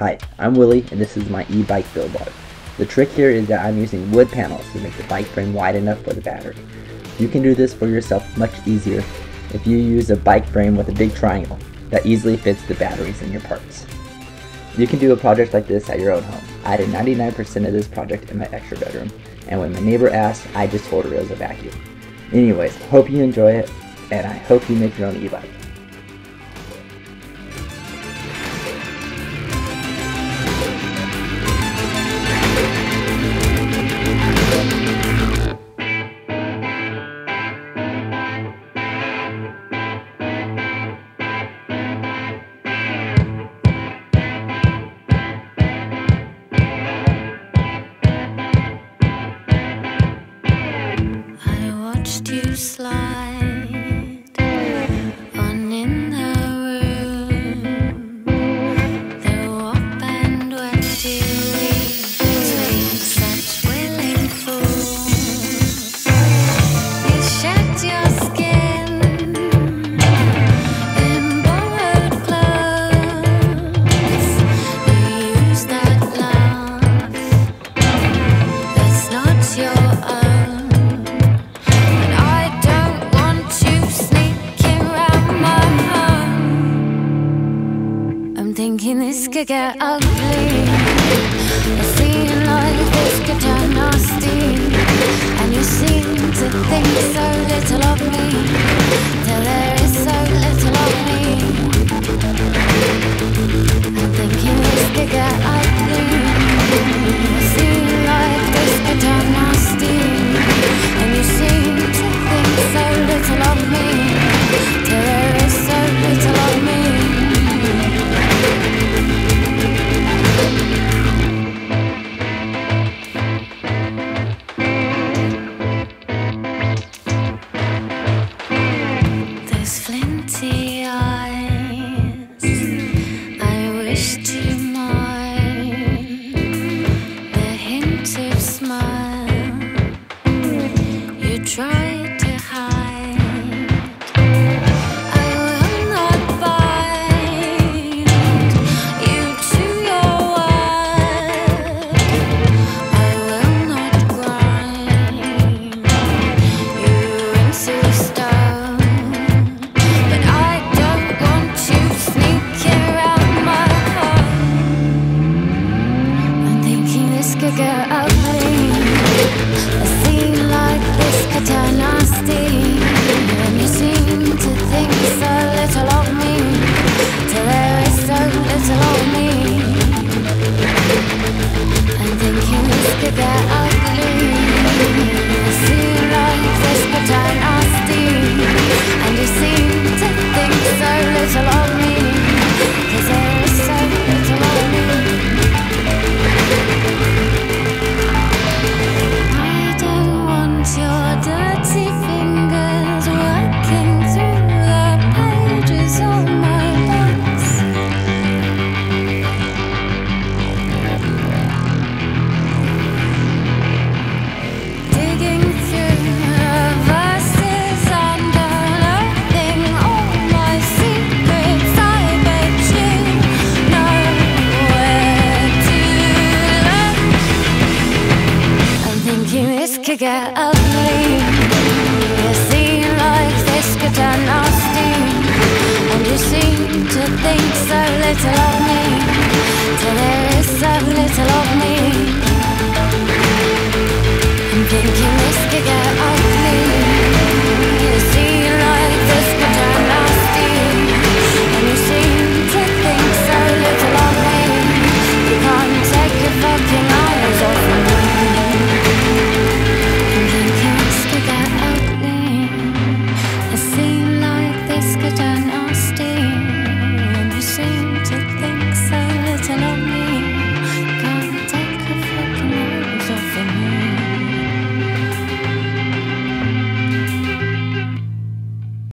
Hi, I'm Willie and this is my e-bike build log. The trick here is that I'm using wood panels to make the bike frame wide enough for the battery. You can do this for yourself much easier if you use a bike frame with a big triangle that easily fits the batteries in your parts. You can do a project like this at your own home. I did 99% of this project in my extra bedroom, and when my neighbor asked, I just told her it was a vacuum. Anyways, hope you enjoy it, and I hope you make your own e-bike. Watched slide on in the room. Dewy between such willing. You shed your skin in borrowed clothes. You use that love that's not your thinking this could get ugly. It seems like this could turn nasty. And you seem to think so little of me. Till I wish to mine. The hint of smile you tried thinking this Get of lean You seem like this could turn on steam And you seem to think so little of me. Till there is so little of me. I'm thinking